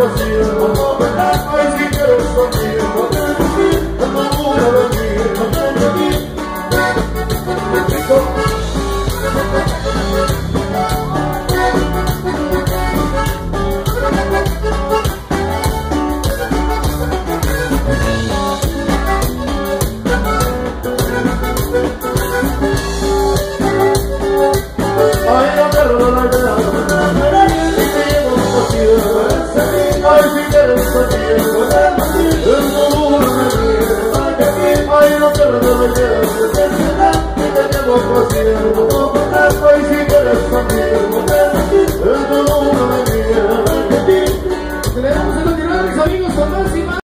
was you.